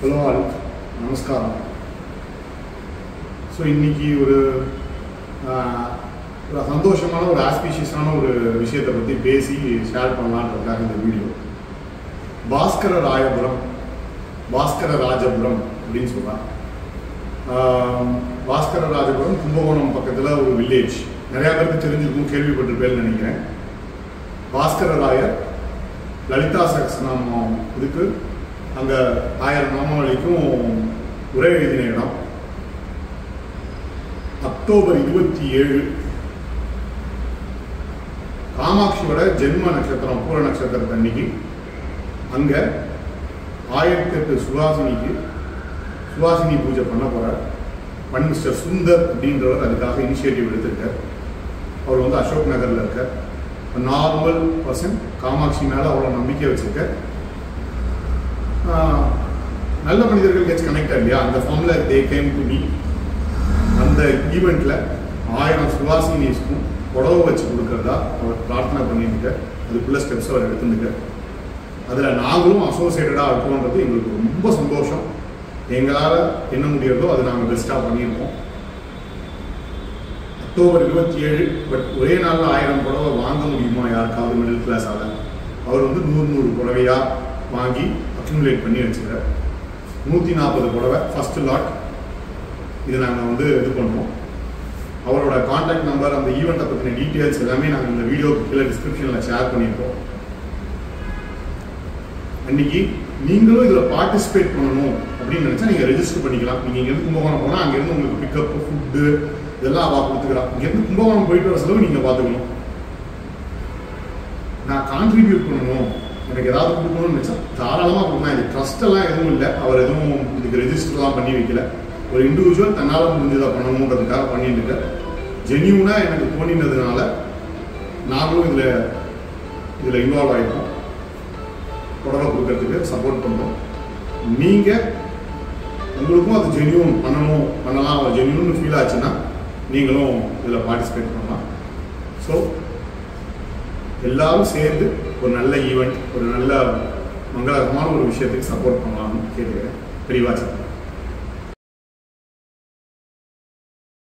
Hello all நமஸ்காரம் so இன்னைக்கு ஒரு ஆஹ், ஒரு சந்தோஷமான ஒரு ஆஸ்பீஷியஸான ஒரு விஷயத்தை பற்றி பேசி ஷேர் பண்ணலான்றதுக்காக இந்த வீடியோ பாஸ்கர ராயபுரம் பாஸ்கர ராஜபுரம் அப்படின்னு சொல்கிறாங்க பாஸ்கர ராஜபுரம் கும்பகோணம் பக்கத்தில் ஒரு வில்லேஜ் நிறையா பேருக்கு தெரிஞ்சிருக்கும் கேள்விப்பட்டிருப்பேன்னு நினைக்கிறேன் பாஸ்கர ராயர் லலிதா சகஸ்நாமம் இதுக்கு அங்கே ஆயிரம் நாமாவளிக்கும் உரை எழுதின இடம். அக்டோபர் இருபத்தி ஏழு. காமாட்சியோட ஜென்ம நட்சத்திரம் பூர நட்சத்திரத்து அன்னைக்கு. அங்கே ஆயிரத்தி எட்டு சுவாசினிக்கு சுவாசினி பூஜை பண்ண போகிறார் பன் மிஸ்டர் சுந்தர் அப்படின்றவர் அதுக்காக இனிஷியேட்டிவ் எடுத்திருக்கார். அவர் வந்து அசோக் நகரில் இருக்கார். நார்மல் பர்சன் காமாட்சி மேலே அவ்வளோ நம்பிக்கை வச்சுருக்கார். நல்ல மனிதர்கள் கெட்ஸ் கனெக்ட் இல்லையா? அந்த ஃபார்மில் தே கேம் டு மீ அந்த ஈவெண்ட்டில் ஆயிரம் சுவாசினிஸ்க்கும் புடவை வச்சு கொடுக்கறதா அவர் பிரார்த்தனை பண்ணியிருக்க அதுக்குள்ள ஸ்டெப்ஸ் அவர் எடுத்துருக்க அதில் நாங்களும் அசோசியேட்டடாக இருக்கோன்றது எங்களுக்கு ரொம்ப சந்தோஷம். எங்களால் என்ன முடியறதோ அதை நாங்கள் பெஸ்ட்டாக பண்ணியிருக்கோம். அக்டோபர் இருபத்தி ஏழு பட் ஒரே நாளில் ஆயிரம் புடவை வாங்க முடியுமா யாருக்காவது மிடில் கிளாஸால் அவர் வந்து நூறு நூறு புடவையாக வாங்கி அக்யூமுலேட் பண்ணி வச்சுக்கிறார் நூற்றி நாற்பது புடவை ஃபர்ஸ்ட் லாட் இதை நாங்கள் வந்து இது பண்ணுவோம். அவரோட காண்டாக்ட் நம்பர் அந்த ஈவெண்ட்டை பற்றின டீட்டெயில்ஸ் எல்லாமே நாங்கள் இந்த வீடியோக்கு கீழே டிஸ்கிரிப்ஷனில் ஷேர் பண்ணியிருக்கோம். அன்னைக்கு நீங்களும் இதில் பார்ட்டிசிபேட் பண்ணணும் அப்படின்னு நினச்சா நீங்கள் ரெஜிஸ்டர் பண்ணிக்கலாம். நீங்கள் இங்கேருந்து கும்பகோணம் போனால் அங்கேருந்து உங்களுக்கு பிக்கப் ஃபுட்டு இதெல்லாம் அவா கொடுத்துக்கிறா. இங்கேருந்து கும்பகோணம் போயிட்டு வர செலவு நீங்கள் பார்த்துக்கணும். நான் கான்ட்ரிபியூட் பண்ணணும். எனக்கு ஏதாவது கொடுக்கணும்னு நினச்சா தாராளமாக கொடுக்கலாம் இது ட்ரஸ்ட்டெல்லாம் எதுவும் இல்லை. அவர் எதுவும் இதுக்கு ரெஜிஸ்டர்லாம் பண்ணி வைக்கல. ஒரு இண்டிவிஜுவல் தன்னால் முடிஞ்சதை பண்ணணுன்றதுக்காக பண்ணிட்டு இருக்கார் ஜென்யூனாக எனக்கு தோணினதுனால நாங்களும் இதில் இதில் இன்வால்வ் ஆகிருக்கோம் தொடர கொடுக்கறதுக்கு சப்போர்ட் பண்ணுறோம் நீங்கள் உங்களுக்கும் அது ஜென்யூன் பண்ணணும் பண்ணலாம். அவர் ஜென்யூன் ஃபீல் ஆச்சுன்னா நீங்களும் இதில் பார்ட்டிசிபேட் பண்ணலாம். ஸோ எல்லாரும் சேர்ந்து ஒரு நல்ல ஈவெண்ட் ஒரு நல்ல மங்களகரமான ஒரு விஷயத்துக்கு சப்போர்ட் பண்ணலாம்னு கேட்டுக்கிறேன். பெரியவா சார்